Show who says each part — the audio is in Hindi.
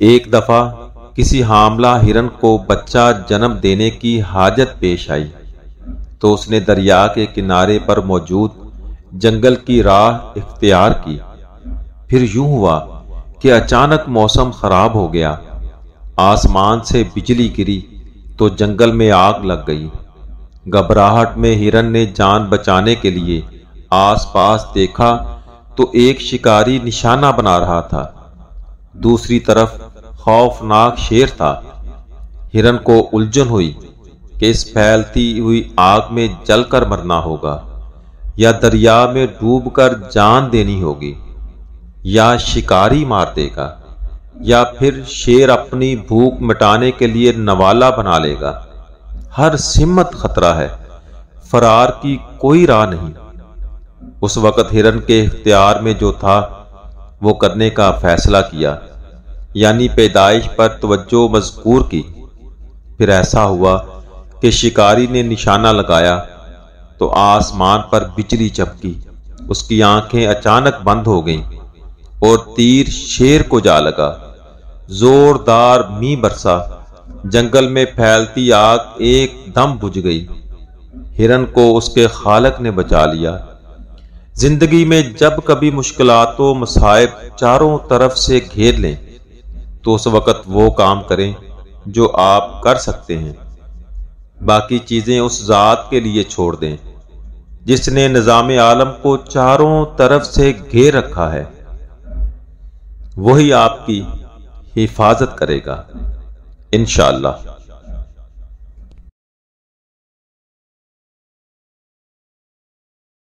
Speaker 1: एक दफ़ा किसी हामला हिरन को बच्चा जन्म देने की हाजत पेश आई तो उसने दरिया के किनारे पर मौजूद जंगल की राह इख्तियार की। फिर यूँ हुआ कि अचानक मौसम खराब हो गया, आसमान से बिजली गिरी तो जंगल में आग लग गई। घबराहट में हिरन ने जान बचाने के लिए आसपास देखा तो एक शिकारी निशाना बना रहा था। दूसरी तरफ़ खौफनाक शेर था। हिरन को उलझन हुई कि इस फैलती हुई आग में जलकर मरना होगा, या दरिया में डूबकर जान देनी होगी, या शिकारी मार देगा, या फिर शेर अपनी भूख मिटाने के लिए नवाला बना लेगा। हर सिमत खतरा है, फरार की कोई राह नहीं। उस वक्त हिरन के इख्तियार में जो था, वो करने का फैसला किया। यानी पैदाइश पर तवज्जो मजकूर की। फिर ऐसा हुआ कि शिकारी ने निशाना लगाया तो आसमान पर बिजली चपकी उसकी आँखें अचानक बंद हो गईं और तीर शेर को जा लगा। जोरदार मी बरसा, जंगल में फैलती आग एक दम बुझ गई। हिरन को उसके खालक ने बचा लिया। ज़िंदगी में जब कभी मुश्किलातों मसाइब चारों तरफ़ से घेर लें तो उस वक़्त वो काम करें जो आप कर सकते हैं। बाकी चीज़ें उस ज़ात के लिए छोड़ दें, जिसने निज़ाम आलम को चारों तरफ़ से घेर रखा है। वही आपकी हिफाजत करेगा इनशाला